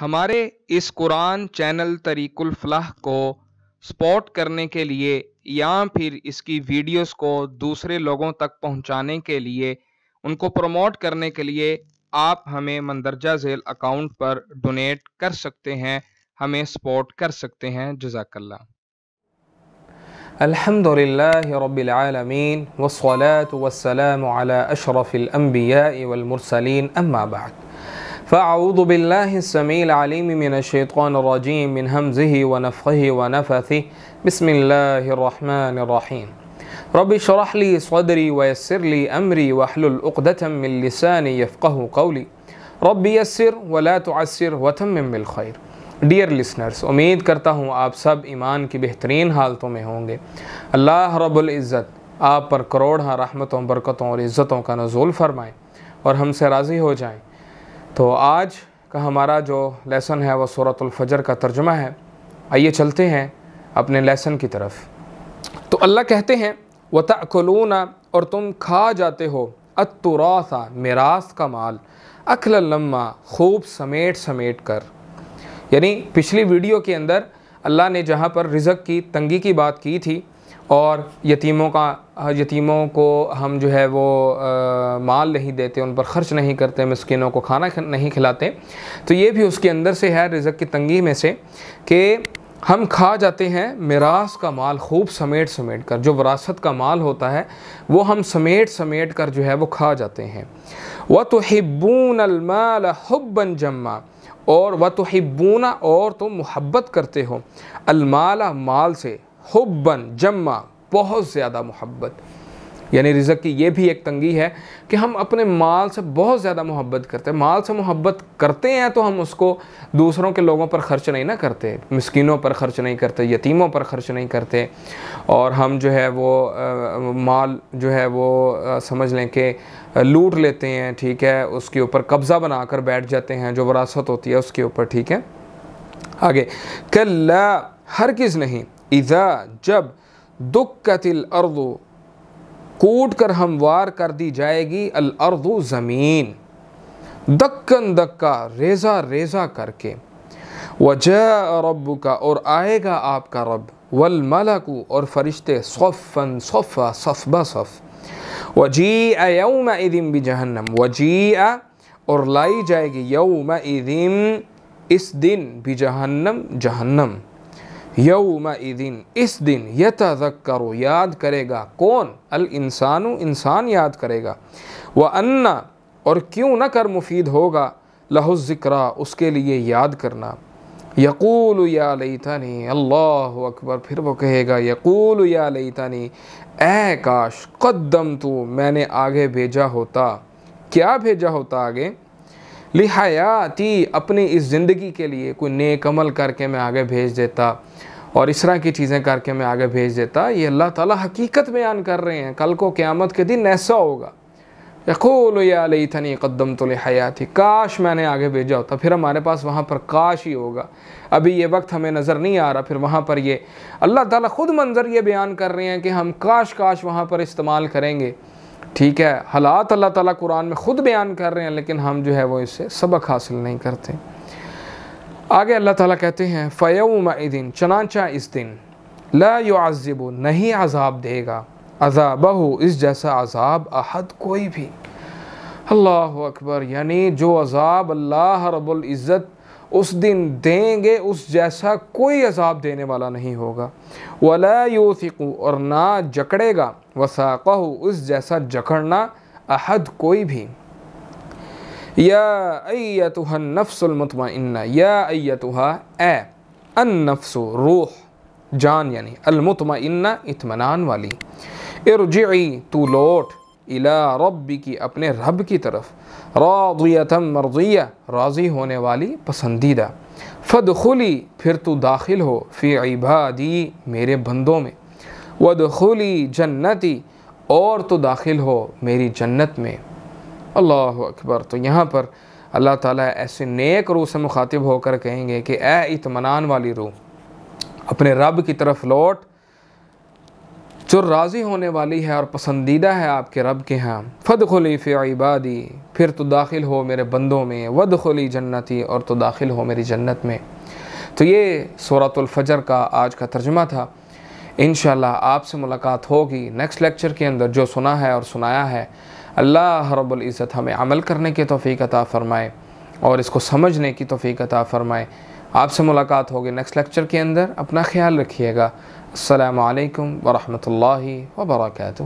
ہمارے اس قرآن چینل طریق الفلاح کو سپورٹ کرنے کے لیے یا پھر اس کی ویڈیوز کو دوسرے لوگوں تک پہنچانے کے لیے، ان کو پروموٹ کرنے کے لیے آپ ہمیں مندرجہ ذیل اکاؤنٹ پر ڈونیٹ کر سکتے ہیں، ہمیں سپورٹ کر سکتے ہیں۔ جزاک اللہ۔ الحمد لله رب العالمين والصلاة والسلام على أشرف الأنبياء والمرسلين أما بعد۔ فأعوذ بالله السميع العليم من الشيطان الرجيم من همزه ونفخه ونفثه بسم الله الرحمن الرحيم رب اشرح لي صدري ويسر لي أمري واحلل عقدة من لساني يفقه قولي رب يسر ولا تعسر وتمم بالخير ڈیئر لسنرز امید کرتا ہوں آپ سب ایمان کی بہترین حالتوں میں ہوں گے. اللہ رب العزت آپ پر کروڑ ہاں رحمتوں، برکتوں اور عزتوں کا نزول فرمائیں اور ہم سے راضی ہو جائیں. تو آج کا ہمارا جو لیسن ہے وہ صورت الفجر کا ترجمہ ہے۔ آئیے چلتے ہیں اپنے لیسن کی طرف۔ تو اللہ کہتے ہیں، وَتَأْكُلُونَ، اور تم کھا جاتے ہو۔ اتراثا میراث کا مال۔ اکل لما خوب سمیٹ سمیٹ کر۔ یعنی پچھلی ویڈیو کے اندر اللہ نے جہاں پر رزق کی، تنگی کی بات کی تھی اور یتیموں کا یتیموں کو ہم جو ہے وہ مال نہیں دیتے، ان پر خرچ نہیں کرتے، مسکینوں کو کھانا نہیں کھلاتے۔ تو یہ بھی اس کے اندر سے ہے، رزق کی تنگی میں سے، کہ ہم کھا جاتے ہیں، میراث کا مال خوب سمیٹ سمیٹ کر، جو وراثت کا مال ہوتا ہے، وہ ہم سمیٹ سمیٹ کر جو ہے وہ کھا جاتے ہیں۔ وَتُحِبُّونَ الْمَالَ حُبًّا جَمَّا، اور و اور تم محبت کرتے ہو، المال مال سے۔ حبن جمع بہت زیادہ محبت۔ یعنی رزق کی یہ بھی ایک تنگی ہے کہ ہم اپنے مال سے بہت زیادہ محبت کرتے ہیں۔ مال سے محبت کرتے ہیں تو ہم اس کو دوسروں کے لوگوں پر خرچ نہیں نہ کرتے، مسکینوں پر خرچ نہیں کرتے، یتیموں پر خرچ نہیں کرتے۔ اور ہم جو ہے وہ مال جو ہے وہ سمجھ لیں کہ لوٹ لیتے ہیں، ٹھیک ہے، اس کے اوپر قبضہ بنا کر بیٹھ جاتے ہیں، جو وراثت ہوتی ہے اس کے اوپر، ٹھیک ہے۔ آگے کل ہرگز نہیں۔ اذا جب دکت الارض کوٹ کر ہموار کر دی جائے گی، الارض زمین۔ دکن دکا، ریزہ ریزہ کر کے۔ وجاء ربک، اور آئے گا آپ کا رب۔ والملک، اور فرشتے صفن صفا، صفبہ، صف۔ وجیع یومئذ بجہنم۔ وجیع اور لائی جائے گی یومئذ اس دن بجہنم، جہنم۔ یوم اس دن یتذکر یاد کرے گا کون؟ الانسان انسان یاد کرے گا۔ وَأَنَّ، اور کیوں نہ کر مفید ہوگا لہو ذکرہ اس کے لیے یاد کرنا۔ یقول یا لیتنی، اللہ اکبر، پھر وہ کہے گا، یقول یا لیتنی، اے کاش قدم تو میں نے آگے بھیجا ہوتا۔ کیا بھیجا ہوتا آگے؟ لحیاتی اپنی اس زندگی کے لیے کوئی نیک عمل کر کے میں آگے بھیج دیتا اور اس طرح کی چیزیں کر کے میں آگے بھیج دیتا، یہ اللہ تعالیٰ حقیقت بیان کر رہے ہیں۔ کل کو قیامت کے دن ایسا ہوگا۔ یقول یا لیتنی قدم تو لحیاتی، کاش میں نے آگے بھیجا ہوتا، پھر ہمارے پاس وہاں پر کاش ہی ہوگا۔ ابھی یہ وقت ہمیں نظر نہیں آ رہا، پھر وہاں پر یہ اللہ تعالیٰ خود منظر یہ بیان کر رہے ہیں کہ ہم کاش کاش وہاں پر استعمال کریں گے۔ ٹھیک ہے، حالات اللہ تعالیٰ قرآن میں خود بیان کر رہے ہیں، لیکن ہم جو ہے وہ اس سے سبق حاصل نہیں کرتے۔ آگے اللہ تعالیٰ کہتے ہیں فیوم دن چنانچہ اس دن، لا يعذب، نہیں عذاب دے گا۔ عذابہ اس جیسا عذاب احد کوئی بھی۔ اللہ اکبر یعنی جو عذاب اللہ رب العزت اس دن دیں گے، اس جیسا کوئی عذاب دینے والا نہیں ہوگا۔ ولا يوثق، اور نہ جکڑے گا۔ وساقہ اس جیسا جکڑنا احد کوئی بھی۔ یا ایتها النفس المطمئنہ، یا ایتها اے، النفس، روح، جان یعنی المطمئنہ، اطمینان والی۔ ارجعی، تو لوٹ۔ الى ربی کی اپنے رب کی طرف۔ راضیتا مرضیہ، راضی ہونے والی پسندیدہ۔ فدخلی پھر تو داخل ہو فی عبادی، میرے بندوں میں۔ ودخلی جنتی، اور تو داخل ہو میری جنت میں۔ اللہ اکبر۔ تو یہاں پر اللہ تعالیٰ ایسے نیک روح سے مخاطب ہو کر کہیں گے کہ اے اطمینان والی روح، اپنے رب کی طرف لوٹ جو راضی ہونے والی ہے اور پسندیدہ ہے آپ کے رب کے ہاں۔ فد خلی فی عبادی پھر تو داخل ہو میرے بندوں میں۔ ود خلی جنتی اور تو داخل ہو میری جنت میں۔ تو یہ صورت الفجر کا آج کا ترجمہ تھا۔ انشاءاللہ آپ سے ملاقات ہوگی نیکسٹ لیکچر کے اندر جو سنا ہے اور سنایا ہے۔ اللہ رب العزت ہمیں عمل کرنے کی توفیق عطا فرمائے اور اس کو سمجھنے کی توفیق عطا فرمائے۔ آپ سے ملاقات ہوگی نیکسٹ لیکچر کے اندر. اپنا خیال رکھیے گا. السلام علیکم ورحمۃ اللہ وبرکاتہ.